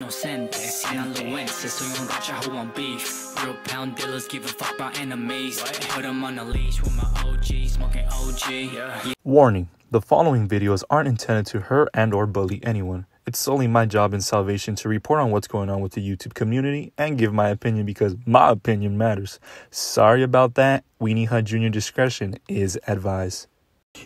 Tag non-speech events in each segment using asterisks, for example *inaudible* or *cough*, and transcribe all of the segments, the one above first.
Inocente, sinaloense, soy un racha who want beef. Real pound dealers give a fuck about enemies. Put them on a leash with my OG, smoking OG. Warning, the following videos aren't intended to hurt and or bully anyone. It's solely my job in salvation to report on what's going on with the YouTube community and give my opinion because my opinion matters. Sorry about that. Weenie Hut Jr. discretion is advised.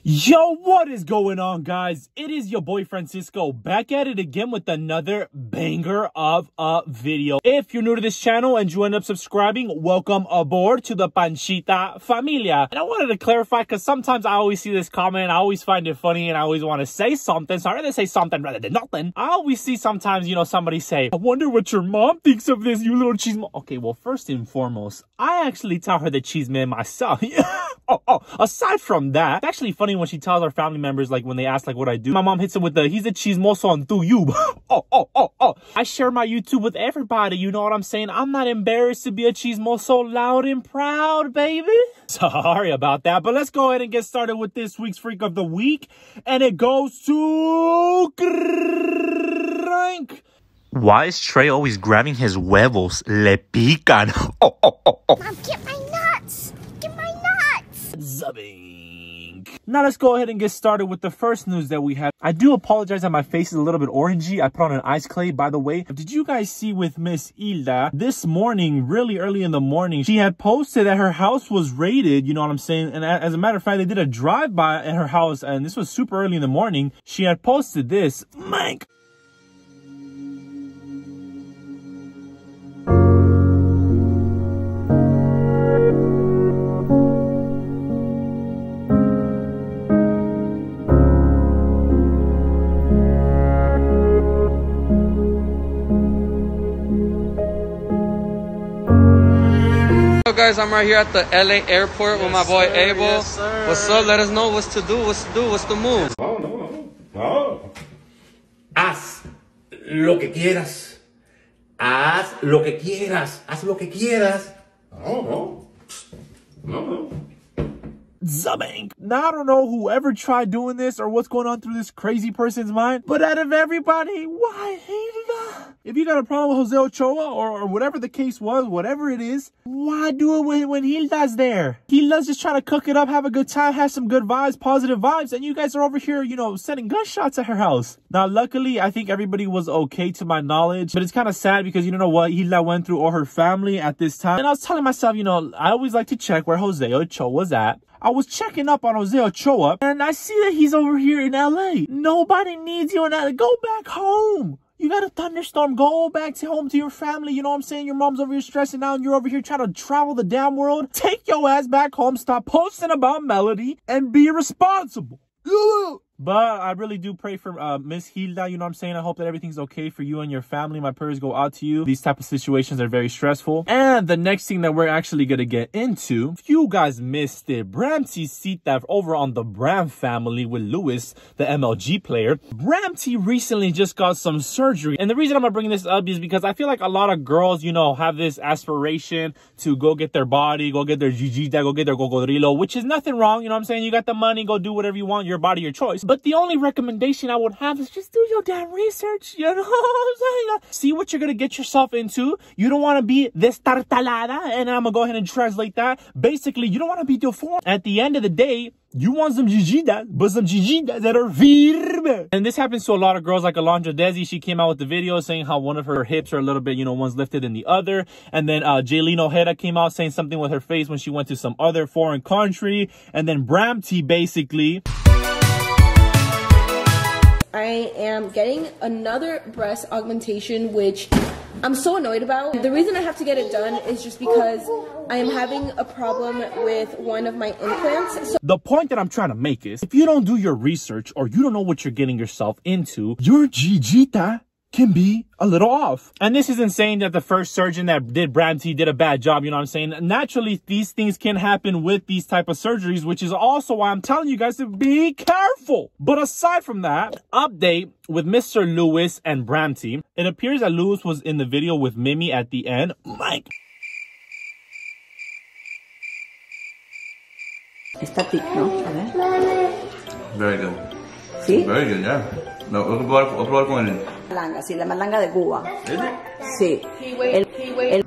Yo, what is going on, guys? It is your boy Francisco back at it again with another banger of a video. If you're new to this channel and you end up subscribing, welcome aboard to the Panchita Familia. And I wanted to clarify because sometimes I always see this comment, I always find it funny, and I always want to say something. So I'd rather say something rather than nothing. I always see sometimes, you know, somebody say, I wonder what your mom thinks of this, you little cheese. Okay, well, first and foremost, I actually tell her the cheese man myself. *laughs* oh, oh, aside from that, it's actually funny when she tells our family members, like when they ask like what I do. My mom hits it with the, he's a chismoso on through you. *laughs* oh, oh, oh, oh. I share my YouTube with everybody. You know what I'm saying? I'm not embarrassed to be a chismoso loud and proud, baby. *laughs* Sorry about that, but let's go ahead and get started with this week's Freak of the Week. And it goes to Crank. Why is Trey always grabbing his huevos? Le pican. *laughs* Oh, oh, oh, oh. Mom, get my nuts! Get my nuts! Zubbing. Now let's go ahead and get started with the first news that we have. I do apologize that my face is a little bit orangey. I put on an ice clay, by the way. Did you guys see with Miss Hilda this morning, really early in the morning, she had posted that her house was raided, you know what I'm saying? And as a matter of fact, they did a drive-by at her house, and this was super early in the morning. She had posted this. Mike. Hello guys, I'm right here at the LA airport with my boy sir, Abel. yes, sir. what's up? Let us know what's to do, what's to do, what's the move. No, no, no, no. Haz lo que quieras. Haz lo que quieras. Haz lo que quieras. No, no. No, no. Zubbing. Now, I don't know whoever tried doing this or what's going on through this crazy person's mind, but out of everybody, why Hilda? If you got a problem with Jose Ochoa or, or whatever the case was, whatever it is, why do it when, when Hilda's there? Hilda's just trying to cook it up, have a good time, have some good vibes, positive vibes, and you guys are over here, you know, sending gunshots at her house. Now, luckily, I think everybody was okay to my knowledge, but it's kind of sad because you don't know what Hilda went through or her family at this time. And I was telling myself, you know, I always like to check where Jose Ochoa was at. I was checking up on Jose Ochoa and I see that he's over here in LA. Nobody needs you in LA. Go back home. You got a thunderstorm. Go back to home to your family. You know what I'm saying? Your mom's over here stressing out and you're over here trying to travel the damn world. Take your ass back home. Stop posting about Melody and be responsible. But I really do pray for uh, Miss Hilda. You know what I'm saying? I hope that everything's okay for you and your family. My prayers go out to you. These type of situations are very stressful. And the next thing that we're actually going to get into, if you guys missed it, Bramty Sita over on the Bram family with Luis, the MLG player. Bramty recently just got some surgery. And the reason I'm bringing this up is because I feel like a lot of girls, you know, have this aspiration to go get their body, go get their jijita, go get their cocodrilo, which is nothing wrong. You know what I'm saying? You got the money, go do whatever you want, your body, your choice. But the only recommendation I would have is just do your damn research. You know *laughs* what I'm saying? See what you're going to get yourself into. You don't want to be destartalada. And I'm going to go ahead and translate that. Basically, you don't want to be deformed. At the end of the day, you want some jijitas, but some jijitas that are firme. And this happens to a lot of girls like Alondra Desi. She came out with the video saying how one of her hips are a little bit, you know, one's lifted than the other. And then uh, Jailyne Ojeda came out saying something with her face when she went to some other foreign country. And then Bramty basically... I am getting another breast augmentation, which I'm so annoyed about. The reason I have to get it done is just because I am having a problem with one of my implants. So The point that I'm trying to make is, if you don't do your research or you don't know what you're getting yourself into, your jijita can be a little off. And this isn't saying that the first surgeon that did Bramty did a bad job, you know what I'm saying? Naturally, these things can happen with these type of surgeries, which is also why I'm telling you guys to be careful. But aside from that, update with Mr. Luis and Bramty. It appears that Luis was in the video with Mimi at the end. Mike. Está tic, ¿no? A ver. Very good. ¿Sí? Very good, yeah. No, voy a probar, voy a probar con el. Malanga, sí, la malanga de Cuba. Sí. El, el,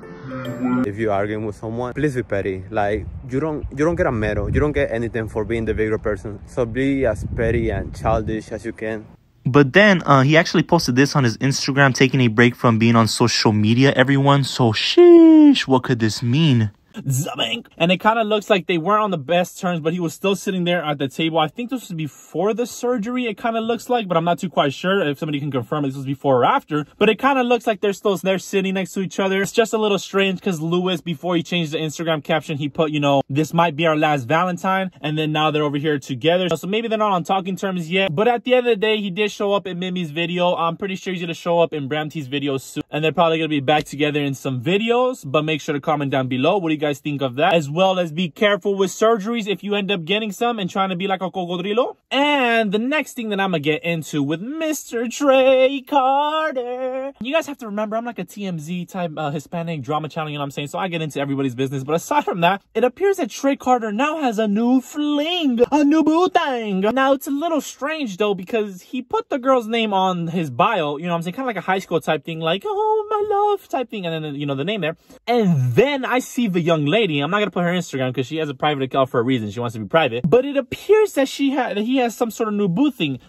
If you're arguing with someone, please be petty. Like you don't you don't get a medal. You don't get anything for being the bigger person. So be as petty and childish as you can. But then uh, he actually posted this on his Instagram, taking a break from being on social media, everyone. So, sheesh, what could this mean? Zabank. And it kind of looks like they weren't on the best terms, but he was still sitting there at the table. I think this was before the surgery, it kind of looks like, but I'm not too quite sure if somebody can confirm this was before or after. But it kind of looks like they're still they're sitting next to each other. It's just a little strange because Luis, before he changed the Instagram caption, he put, you know, this might be our last Valentine. And then now they're over here together. So maybe they're not on talking terms yet. But at the end of the day, he did show up in Mimi's video. I'm pretty sure he's going to show up in Bramty's video soon. And they're probably going to be back together in some videos. But make sure to comment down below. What do you guys think of that? As well as be careful with surgeries if you end up getting some and trying to be like a cocodrilo. And the next thing that I'm to get into with Mr. Trey Carter. You guys have to remember, I'm like a TMZ type uh, Hispanic drama channel, you know what I'm saying? So I get into everybody's business. But aside from that, it appears that Trey Carter now has a new fling, a new bootang. Now, it's a little strange though because he put the girl's name on his bio, you know what I'm saying? Kind of like a high school type thing, like, oh, my love type thing. And then, you know, the name there. And then I see the young lady. I'm not going to put her Instagram because she has a private account for a reason. She wants to be private. But it appears that she had, that he has some sort of new boo thing.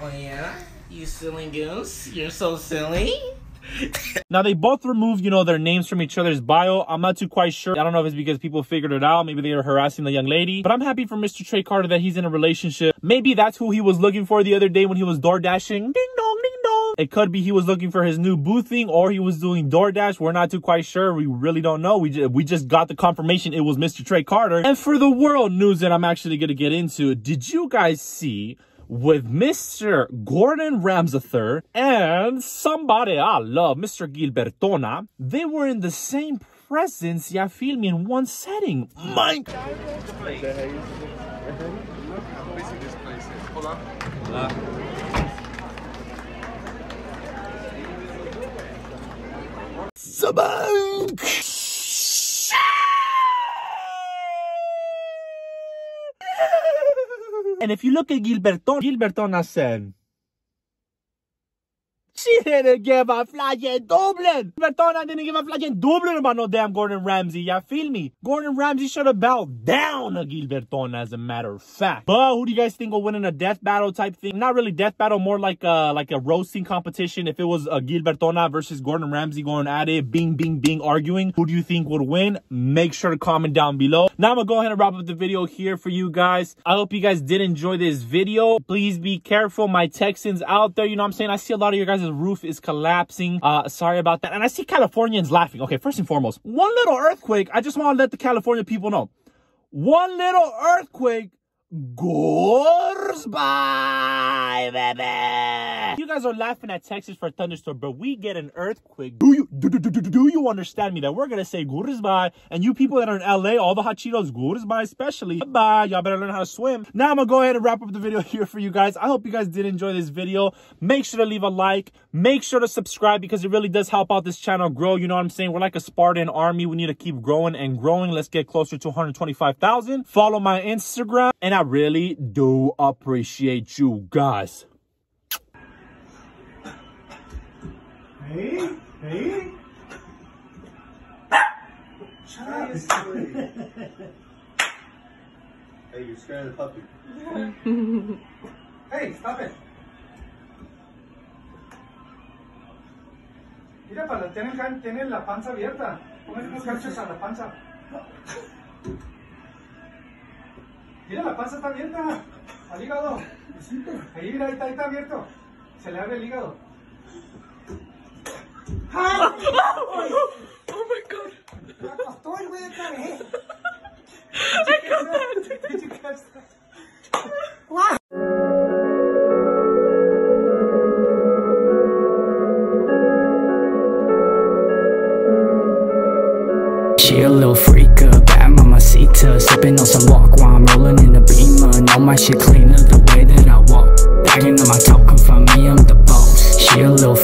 Oh yeah? You silly goose? You're so silly? *laughs* Now they both removed, you know, their names from each other's bio. I'm not too quite sure. I don't know if it's because people figured it out. Maybe they were harassing the young lady. But I'm happy for Mr. Trey Carter that he's in a relationship. Maybe that's who he was looking for the other day when he was door dashing. Ding dong, ding dong. It could be he was looking for his new boothing or he was doing DoorDash. We're not too quite sure. We really don't know. We just, we just got the confirmation it was Mr. Trey Carter. And for the world news that I'm actually going to get into, did you guys see with Mr. Gordon Ramsay and somebody I love, Mr. Gilbertona. They were in the same presence, yeah, feel me, in one setting. My Sabank! And if you look at Gilberton, Gilberton has said, she didn't give a flying Dublin. Gilbertona didn't give a flying Dublin about no damn Gordon Ramsay. Y'all feel me? Gordon Ramsay should have bowed down to Gilbertona as a matter of fact. But who do you guys think will win in a death battle type thing? Not really death battle, more like a, like a roasting competition. If it was uh, a Gilbertona versus Gordon Ramsay going at it, bing, bing, bing, arguing, who do you think would win? Make sure to comment down below. Now I'm gonna go ahead and wrap up the video here for you guys. I hope you guys did enjoy this video. Please be careful. My Texans out there, you know what I'm saying? I see a lot of your guys' roof is collapsing. Uh, sorry about that. And I see Californians laughing. Okay, first and foremost, one little earthquake. I just want to let the California people know. One little earthquake goes by, baby. You guys are laughing at Texas for a thunderstorm, but we get an earthquake. Do you do, do, do, do, you understand me that we're gonna say goodbye? And you people that are in LA, all the hot Cheetos, goodbye especially. Bye. Y'all better learn how to swim. Now I'm gonna go ahead and wrap up the video *laughs* here for you guys. I hope you guys did enjoy this video. Make sure to leave a like. Make sure to subscribe because it really does help out this channel grow. You know what I'm saying? We're like a Spartan army. We need to keep growing and growing. Let's get closer to 125,000. Follow my Instagram and I really do appreciate you guys. Hey, hey. Hey, you're scaring the puppy. *laughs* hey, stop it. Mira, para, tienen, tienen la panza abierta. Pónganle unos ganchos a la panza. Mira, la panza está abierta. Al hígado. Ahí, mira, ahí está, ahí está abierto. Se le abre el hígado. ¡Ay! Oh my god. ¡Me acostó el güey otra vez! I got that. Did you catch that? She a little freaker, mamacita Sipping on some walk while I'm rolling in the beamer Know my shit cleaner the way that I walk. Bagging on my top, come from me, I'm the boss. She a little